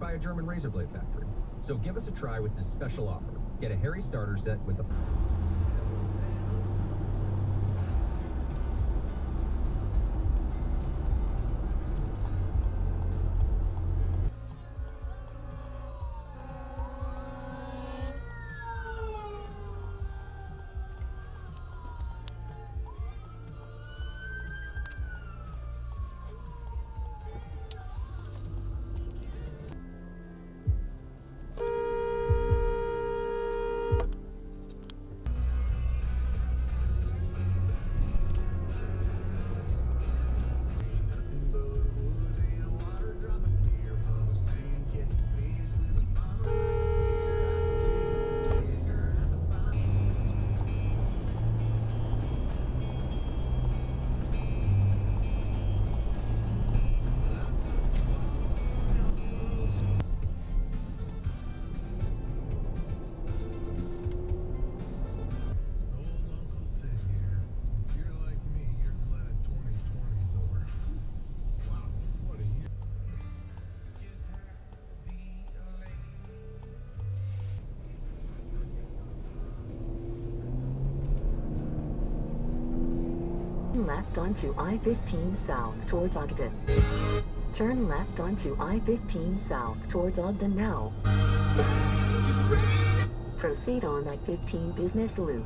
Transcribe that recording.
by a German razor blade factory. So give us a try with this special offer. Get a Harry's starter set with a left onto I-15 south towards Ogden. Turn left onto I-15 south towards Ogden now. Proceed on I-15 business loop.